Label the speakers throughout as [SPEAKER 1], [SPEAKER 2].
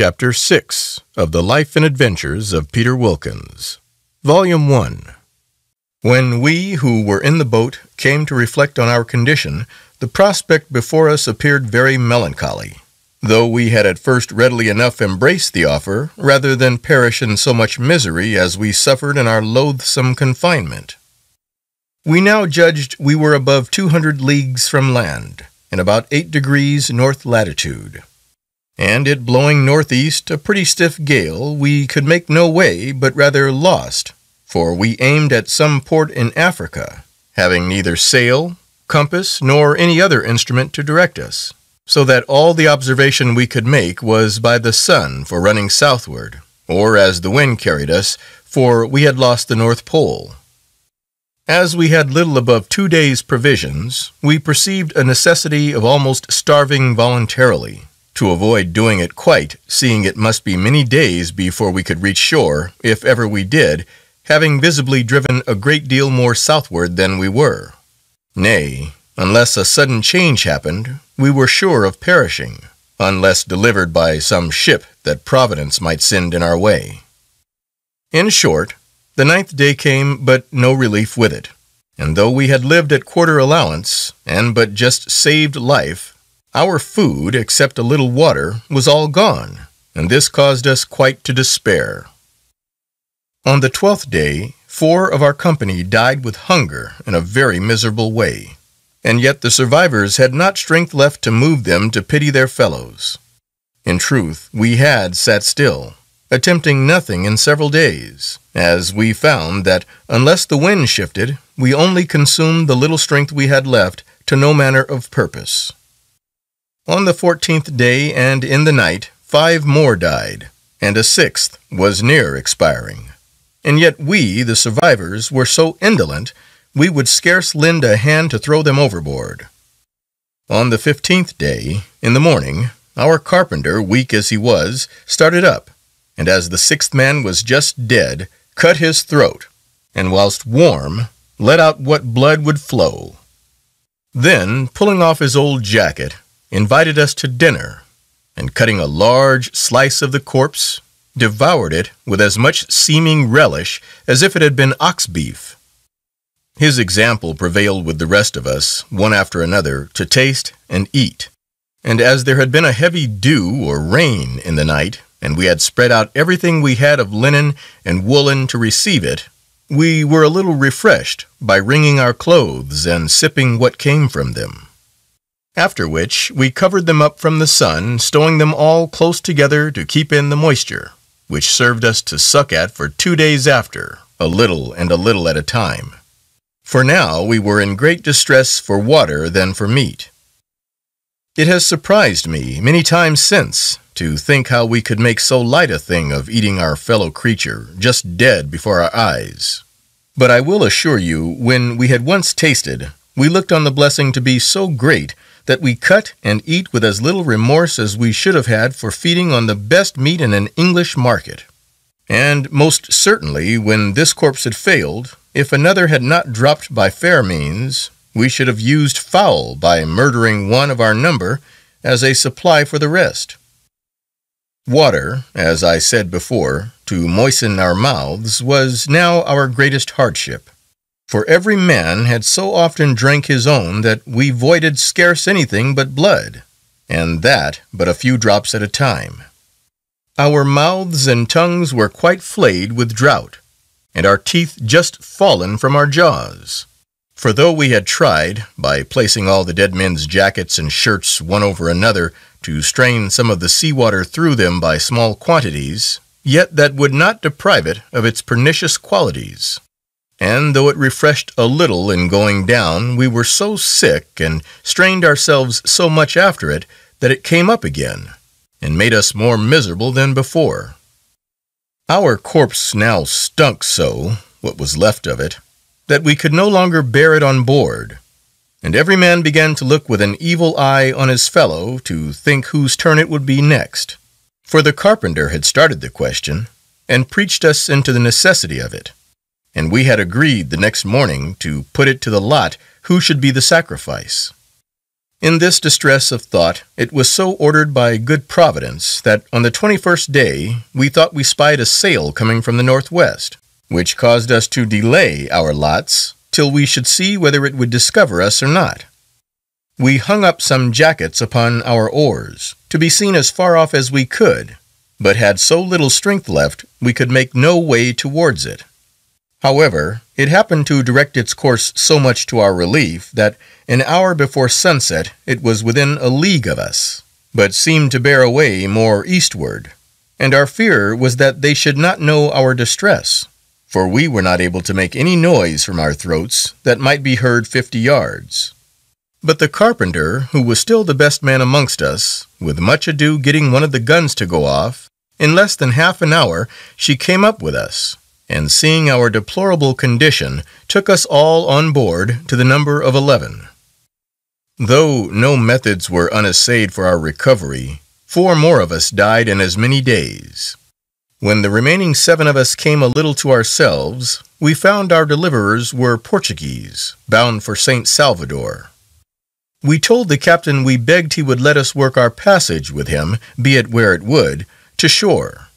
[SPEAKER 1] Chapter 6 of the Life and Adventures of Peter Wilkins, Volume 1 When we who were in the boat came to reflect on our condition, the prospect before us appeared very melancholy, though we had at first readily enough embraced the offer, rather than perish in so much misery as we suffered in our loathsome confinement. We now judged we were above two hundred leagues from land, in about eight degrees north latitude and it blowing northeast a pretty stiff gale, we could make no way, but rather lost, for we aimed at some port in Africa, having neither sail, compass, nor any other instrument to direct us, so that all the observation we could make was by the sun for running southward, or as the wind carried us, for we had lost the North Pole. As we had little above two days' provisions, we perceived a necessity of almost starving voluntarily, to avoid doing it quite, seeing it must be many days before we could reach shore, if ever we did, having visibly driven a great deal more southward than we were. Nay, unless a sudden change happened, we were sure of perishing, unless delivered by some ship that Providence might send in our way. In short, the ninth day came, but no relief with it, and though we had lived at quarter allowance, and but just saved life, our food, except a little water, was all gone, and this caused us quite to despair. On the twelfth day, four of our company died with hunger in a very miserable way, and yet the survivors had not strength left to move them to pity their fellows. In truth, we had sat still, attempting nothing in several days, as we found that, unless the wind shifted, we only consumed the little strength we had left to no manner of purpose. On the fourteenth day and in the night, five more died, and a sixth was near expiring. And yet we, the survivors, were so indolent, we would scarce lend a hand to throw them overboard. On the fifteenth day, in the morning, our carpenter, weak as he was, started up, and as the sixth man was just dead, cut his throat, and whilst warm, let out what blood would flow. Then, pulling off his old jacket, invited us to dinner, and cutting a large slice of the corpse, devoured it with as much seeming relish as if it had been ox beef. His example prevailed with the rest of us, one after another, to taste and eat. And as there had been a heavy dew or rain in the night, and we had spread out everything we had of linen and woolen to receive it, we were a little refreshed by wringing our clothes and sipping what came from them after which we covered them up from the sun, stowing them all close together to keep in the moisture, which served us to suck at for two days after, a little and a little at a time. For now we were in great distress for water than for meat. It has surprised me many times since to think how we could make so light a thing of eating our fellow creature, just dead before our eyes. But I will assure you, when we had once tasted, we looked on the blessing to be so great that we cut and eat with as little remorse as we should have had for feeding on the best meat in an English market. And most certainly, when this corpse had failed, if another had not dropped by fair means, we should have used foul by murdering one of our number as a supply for the rest. Water, as I said before, to moisten our mouths, was now our greatest hardship for every man had so often drank his own that we voided scarce anything but blood, and that but a few drops at a time. Our mouths and tongues were quite flayed with drought, and our teeth just fallen from our jaws. For though we had tried, by placing all the dead men's jackets and shirts one over another, to strain some of the sea water through them by small quantities, yet that would not deprive it of its pernicious qualities and though it refreshed a little in going down, we were so sick and strained ourselves so much after it that it came up again, and made us more miserable than before. Our corpse now stunk so, what was left of it, that we could no longer bear it on board, and every man began to look with an evil eye on his fellow to think whose turn it would be next. For the carpenter had started the question, and preached us into the necessity of it and we had agreed the next morning to put it to the lot who should be the sacrifice. In this distress of thought, it was so ordered by good providence that on the twenty first day we thought we spied a sail coming from the northwest, which caused us to delay our lots till we should see whether it would discover us or not. We hung up some jackets upon our oars, to be seen as far off as we could, but had so little strength left we could make no way towards it. However, it happened to direct its course so much to our relief that an hour before sunset it was within a league of us, but seemed to bear away more eastward, and our fear was that they should not know our distress, for we were not able to make any noise from our throats that might be heard fifty yards. But the carpenter, who was still the best man amongst us, with much ado getting one of the guns to go off, in less than half an hour she came up with us, and seeing our deplorable condition, took us all on board to the number of eleven. Though no methods were unassayed for our recovery, four more of us died in as many days. When the remaining seven of us came a little to ourselves, we found our deliverers were Portuguese, bound for St. Salvador. We told the captain we begged he would let us work our passage with him, be it where it would, to shore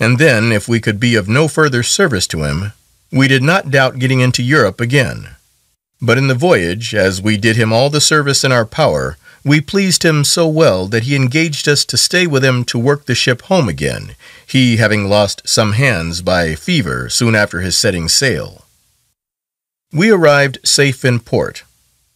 [SPEAKER 1] and then, if we could be of no further service to him, we did not doubt getting into Europe again. But in the voyage, as we did him all the service in our power, we pleased him so well that he engaged us to stay with him to work the ship home again, he having lost some hands by fever soon after his setting sail. We arrived safe in port,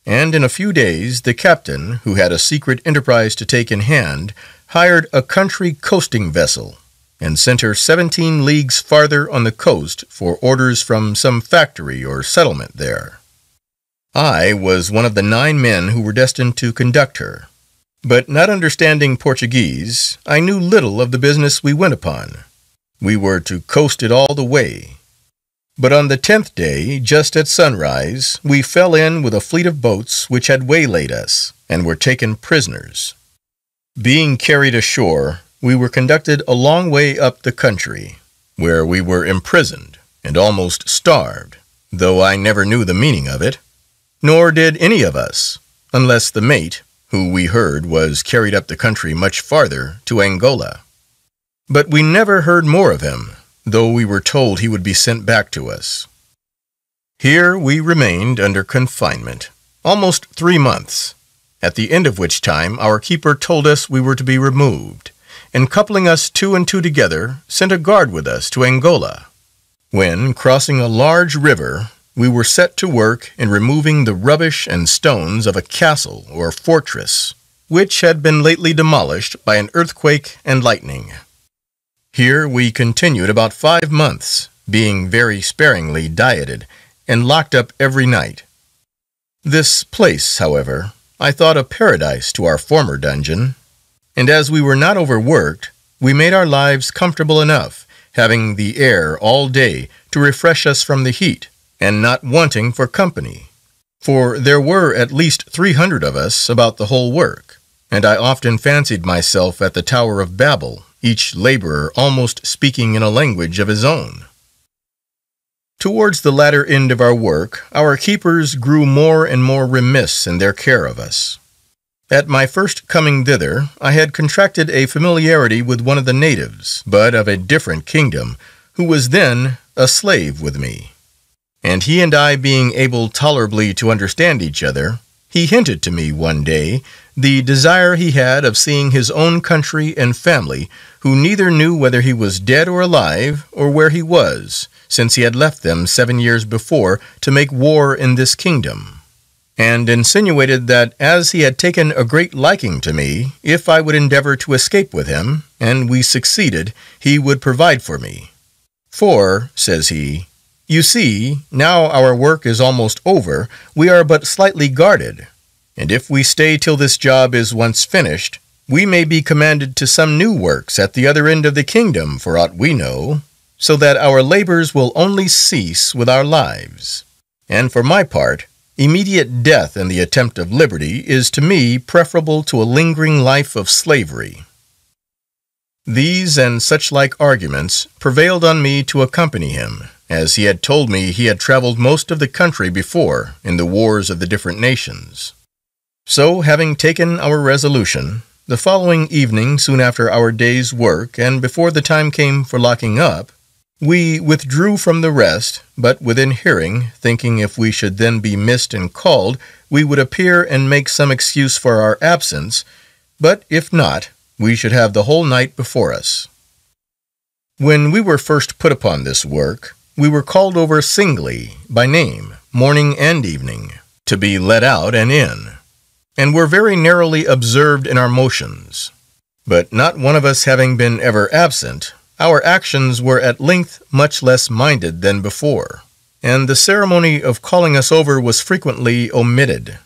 [SPEAKER 1] and in a few days the captain, who had a secret enterprise to take in hand, hired a country coasting vessel and sent her seventeen leagues farther on the coast for orders from some factory or settlement there. I was one of the nine men who were destined to conduct her, but not understanding Portuguese, I knew little of the business we went upon. We were to coast it all the way. But on the tenth day, just at sunrise, we fell in with a fleet of boats which had waylaid us, and were taken prisoners. Being carried ashore, we were conducted a long way up the country, where we were imprisoned and almost starved, though I never knew the meaning of it, nor did any of us, unless the mate, who we heard was carried up the country much farther to Angola. But we never heard more of him, though we were told he would be sent back to us. Here we remained under confinement, almost three months, at the end of which time our keeper told us we were to be removed and coupling us two and two together, sent a guard with us to Angola. When, crossing a large river, we were set to work in removing the rubbish and stones of a castle or fortress, which had been lately demolished by an earthquake and lightning. Here we continued about five months, being very sparingly dieted, and locked up every night. This place, however, I thought a paradise to our former dungeon, and as we were not overworked, we made our lives comfortable enough, having the air all day to refresh us from the heat, and not wanting for company. For there were at least three hundred of us about the whole work, and I often fancied myself at the Tower of Babel, each laborer almost speaking in a language of his own. Towards the latter end of our work, our keepers grew more and more remiss in their care of us. At my first coming thither, I had contracted a familiarity with one of the natives, but of a different kingdom, who was then a slave with me. And he and I being able tolerably to understand each other, he hinted to me one day the desire he had of seeing his own country and family, who neither knew whether he was dead or alive, or where he was, since he had left them seven years before to make war in this kingdom and insinuated that as he had taken a great liking to me, if I would endeavor to escape with him, and we succeeded, he would provide for me. For, says he, you see, now our work is almost over, we are but slightly guarded, and if we stay till this job is once finished, we may be commanded to some new works at the other end of the kingdom for aught we know, so that our labors will only cease with our lives. And for my part, Immediate death in the attempt of liberty is to me preferable to a lingering life of slavery. These and such like arguments prevailed on me to accompany him, as he had told me he had traveled most of the country before in the wars of the different nations. So, having taken our resolution, the following evening, soon after our day's work, and before the time came for locking up, we withdrew from the rest, but within hearing, thinking if we should then be missed and called, we would appear and make some excuse for our absence, but if not, we should have the whole night before us. When we were first put upon this work, we were called over singly, by name, morning and evening, to be let out and in and were very narrowly observed in our motions. But not one of us having been ever absent, our actions were at length much less minded than before, and the ceremony of calling us over was frequently omitted.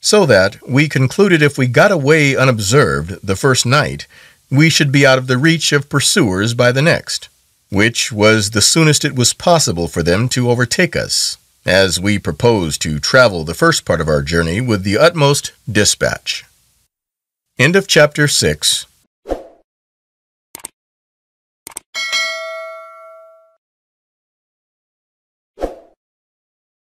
[SPEAKER 1] So that we concluded if we got away unobserved the first night, we should be out of the reach of pursuers by the next, which was the soonest it was possible for them to overtake us as we proposed to travel the first part of our journey with the utmost dispatch. End of chapter 6